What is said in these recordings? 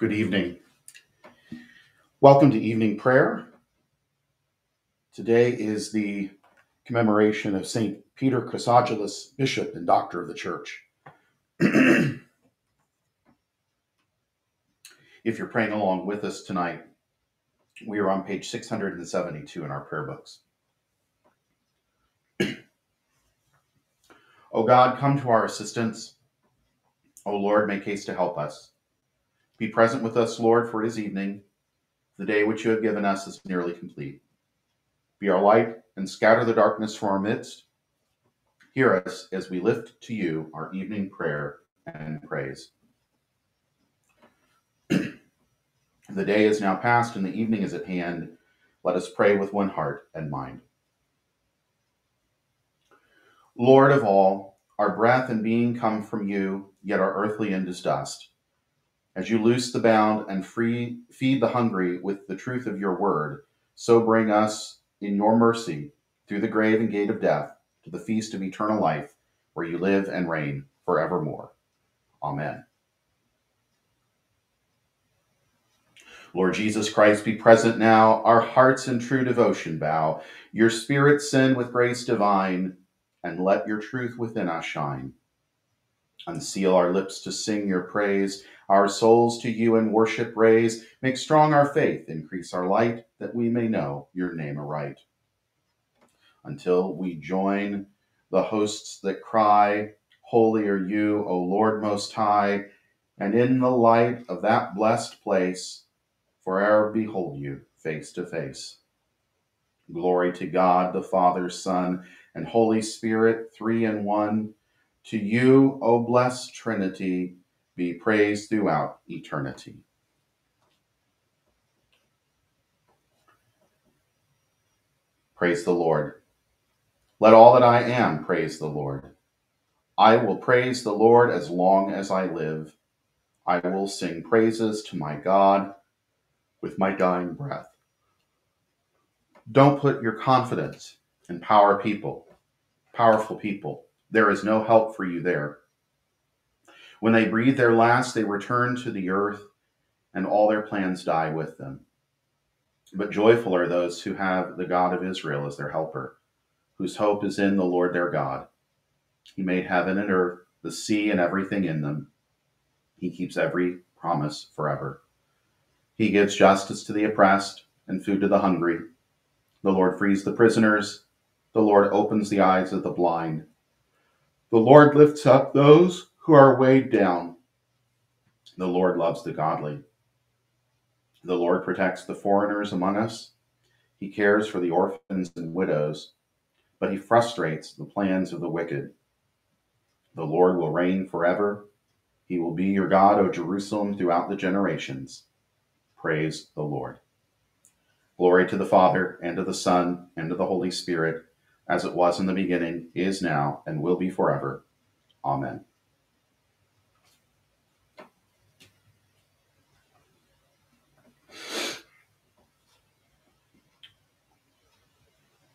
Good evening. Welcome to evening prayer. Today is the commemoration of St. Peter Chrysologus, Bishop and Doctor of the Church. if you're praying along with us tonight, we are on page 672 in our prayer books. o God, come to our assistance. O Lord, make haste to help us. Be present with us, Lord, for it is evening. The day which you have given us is nearly complete. Be our light and scatter the darkness from our midst. Hear us as we lift to you our evening prayer and praise. the day is now past and the evening is at hand. Let us pray with one heart and mind. Lord of all, our breath and being come from you, yet our earthly end is dust. As you loose the bound and free feed the hungry with the truth of your word, so bring us in your mercy through the grave and gate of death to the feast of eternal life, where you live and reign forevermore. Amen. Lord Jesus Christ, be present now. Our hearts in true devotion bow. Your spirit send with grace divine, and let your truth within us shine. Unseal our lips to sing your praise our souls to you in worship raise. Make strong our faith, increase our light, that we may know your name aright. Until we join the hosts that cry, Holy are you, O Lord Most High, and in the light of that blessed place, forever behold you face to face. Glory to God, the Father, Son, and Holy Spirit, three in one. To you, O blessed Trinity, be praised throughout eternity. Praise the Lord. Let all that I am praise the Lord. I will praise the Lord as long as I live. I will sing praises to my God with my dying breath. Don't put your confidence in power people, powerful people. There is no help for you there. When they breathe their last, they return to the earth, and all their plans die with them. But joyful are those who have the God of Israel as their helper, whose hope is in the Lord their God. He made heaven and earth, the sea, and everything in them. He keeps every promise forever. He gives justice to the oppressed and food to the hungry. The Lord frees the prisoners. The Lord opens the eyes of the blind. The Lord lifts up those who are weighed down. The Lord loves the godly. The Lord protects the foreigners among us. He cares for the orphans and widows, but he frustrates the plans of the wicked. The Lord will reign forever. He will be your God, O Jerusalem, throughout the generations. Praise the Lord. Glory to the Father, and to the Son, and to the Holy Spirit, as it was in the beginning, is now, and will be forever. Amen.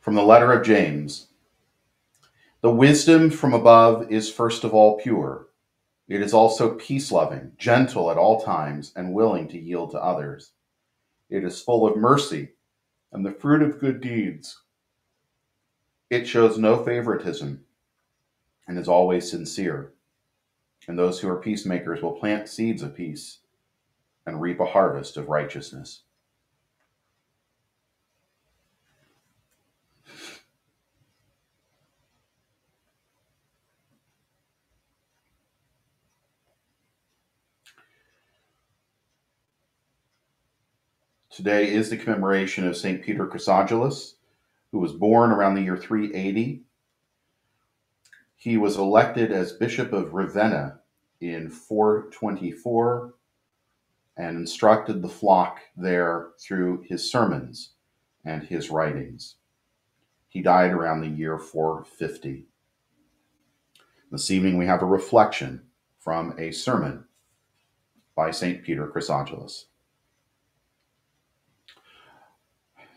From the letter of James The wisdom from above is first of all pure. It is also peace loving, gentle at all times, and willing to yield to others. It is full of mercy and the fruit of good deeds. It shows no favoritism and is always sincere. And those who are peacemakers will plant seeds of peace and reap a harvest of righteousness. Today is the commemoration of St. Peter Chrysologus, who was born around the year 380. He was elected as Bishop of Ravenna in 424 and instructed the flock there through his sermons and his writings. He died around the year 450. This evening we have a reflection from a sermon by St. Peter Chrysologus.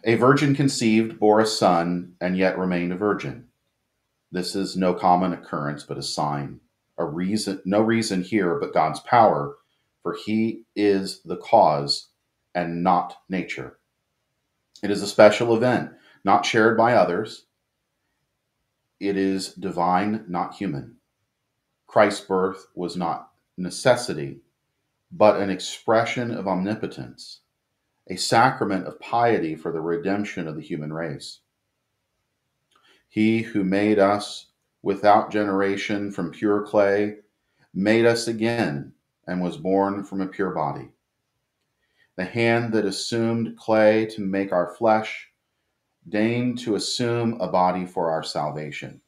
A virgin conceived, bore a son, and yet remained a virgin. This is no common occurrence, but a sign. A reason, no reason here, but God's power for he is the cause and not nature. It is a special event, not shared by others. It is divine, not human. Christ's birth was not necessity, but an expression of omnipotence, a sacrament of piety for the redemption of the human race. He who made us without generation from pure clay made us again and was born from a pure body. The hand that assumed clay to make our flesh deigned to assume a body for our salvation.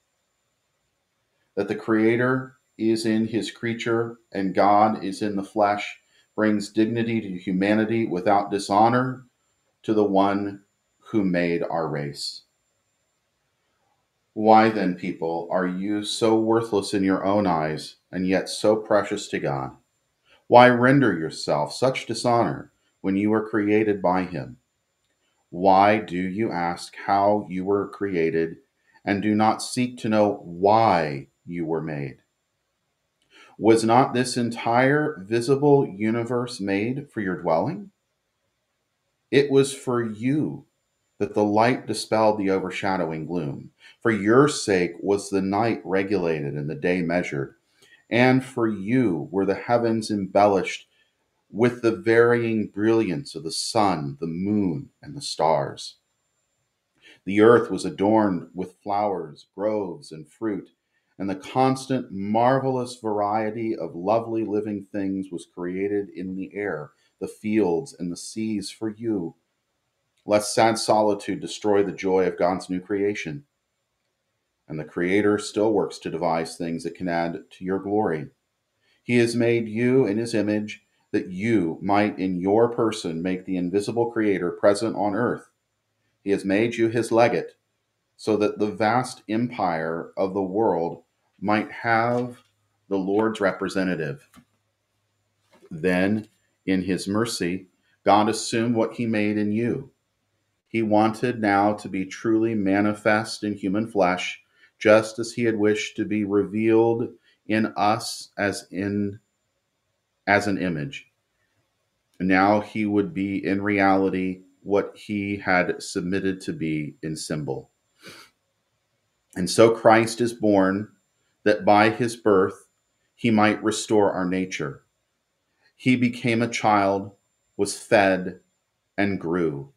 That the Creator is in his creature and God is in the flesh brings dignity to humanity without dishonor to the one who made our race. Why then, people, are you so worthless in your own eyes and yet so precious to God? Why render yourself such dishonor when you were created by Him? Why do you ask how you were created and do not seek to know why you were made? Was not this entire visible universe made for your dwelling? It was for you that the light dispelled the overshadowing gloom. For your sake was the night regulated and the day measured. And for you were the heavens embellished with the varying brilliance of the sun, the moon, and the stars. The earth was adorned with flowers, groves, and fruit and the constant, marvelous variety of lovely living things was created in the air, the fields, and the seas for you. Lest sad solitude destroy the joy of God's new creation. And the Creator still works to devise things that can add to your glory. He has made you in His image that you might in your person make the invisible Creator present on earth. He has made you His legate so that the vast empire of the world might have the Lord's representative. Then, in his mercy, God assumed what he made in you. He wanted now to be truly manifest in human flesh, just as he had wished to be revealed in us as in as an image. Now he would be in reality what he had submitted to be in symbol. And so Christ is born that by his birth he might restore our nature. He became a child, was fed, and grew,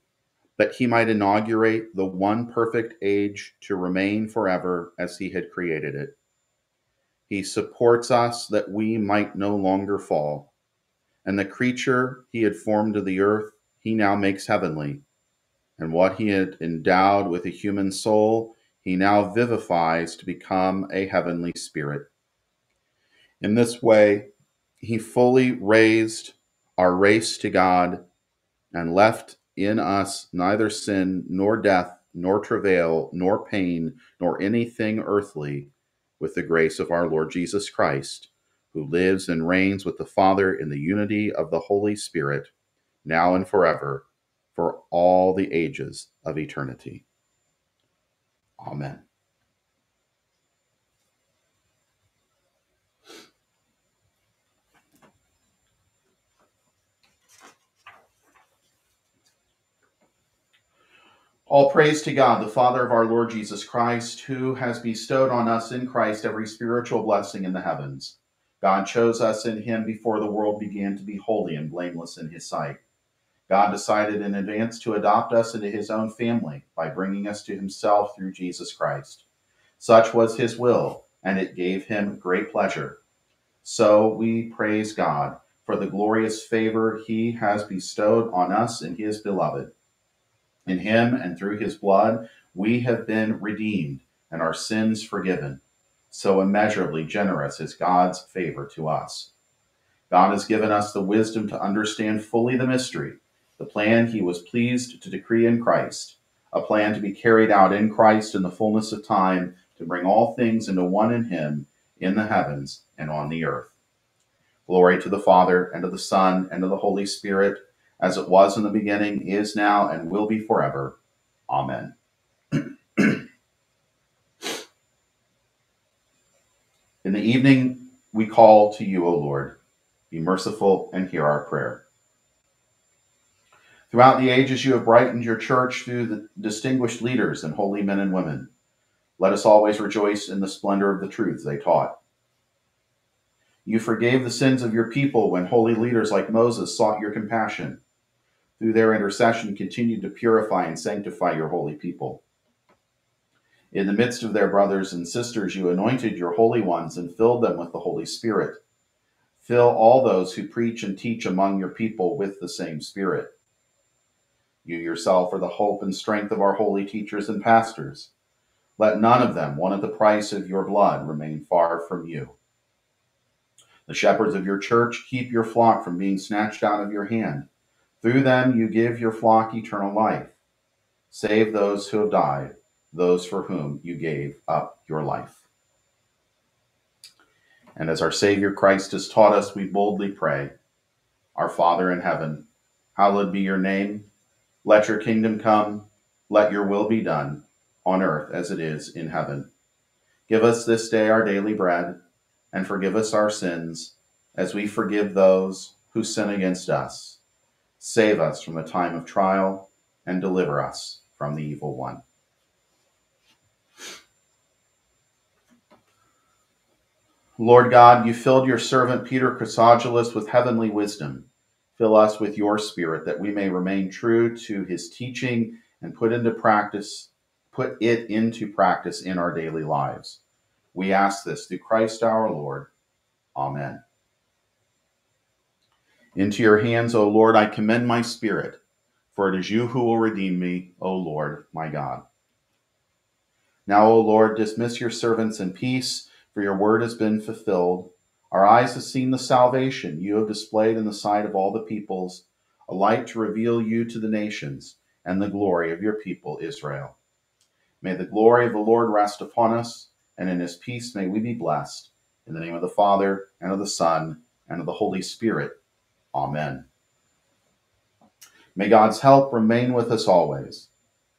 that he might inaugurate the one perfect age to remain forever as he had created it. He supports us that we might no longer fall, and the creature he had formed of the earth he now makes heavenly, and what he had endowed with a human soul he now vivifies to become a heavenly spirit. In this way, he fully raised our race to God and left in us neither sin, nor death, nor travail, nor pain, nor anything earthly, with the grace of our Lord Jesus Christ, who lives and reigns with the Father in the unity of the Holy Spirit, now and forever, for all the ages of eternity. Amen. All praise to God, the Father of our Lord Jesus Christ, who has bestowed on us in Christ every spiritual blessing in the heavens. God chose us in him before the world began to be holy and blameless in his sight. God decided in advance to adopt us into his own family by bringing us to himself through Jesus Christ. Such was his will, and it gave him great pleasure. So we praise God for the glorious favor he has bestowed on us in his beloved. In him and through his blood, we have been redeemed and our sins forgiven. So immeasurably generous is God's favor to us. God has given us the wisdom to understand fully the mystery the plan he was pleased to decree in Christ, a plan to be carried out in Christ in the fullness of time to bring all things into one in him in the heavens and on the earth. Glory to the Father, and to the Son, and to the Holy Spirit, as it was in the beginning, is now, and will be forever. Amen. in the evening, we call to you, O Lord. Be merciful and hear our prayer. Throughout the ages, you have brightened your church through the distinguished leaders and holy men and women. Let us always rejoice in the splendor of the truths they taught. You forgave the sins of your people when holy leaders like Moses sought your compassion. Through their intercession, continued to purify and sanctify your holy people. In the midst of their brothers and sisters, you anointed your holy ones and filled them with the Holy Spirit. Fill all those who preach and teach among your people with the same Spirit. You yourself are the hope and strength of our holy teachers and pastors. Let none of them, won at the price of your blood, remain far from you. The shepherds of your church keep your flock from being snatched out of your hand. Through them you give your flock eternal life. Save those who have died those for whom you gave up your life. And as our Savior Christ has taught us, we boldly pray Our Father in heaven, hallowed be your name. Let your kingdom come. Let your will be done on earth as it is in heaven. Give us this day our daily bread, and forgive us our sins as we forgive those who sin against us. Save us from the time of trial and deliver us from the evil one. Lord God, you filled your servant Peter Chrysologus with heavenly wisdom. Fill us with your spirit that we may remain true to his teaching and put into practice put it into practice in our daily lives. We ask this through Christ our Lord. Amen. Into your hands, O Lord, I commend my spirit, for it is you who will redeem me, O Lord, my God. Now, O Lord, dismiss your servants in peace for your word has been fulfilled. Our eyes have seen the salvation you have displayed in the sight of all the peoples, a light to reveal you to the nations, and the glory of your people Israel. May the glory of the Lord rest upon us, and in his peace may we be blessed. In the name of the Father, and of the Son, and of the Holy Spirit. Amen. May God's help remain with us always,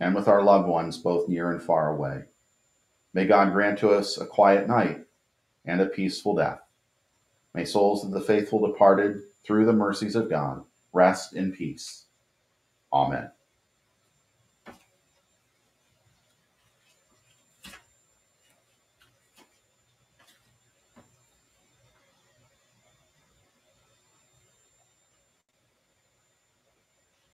and with our loved ones both near and far away. May God grant to us a quiet night and a peaceful death. May souls of the faithful departed, through the mercies of God, rest in peace. Amen.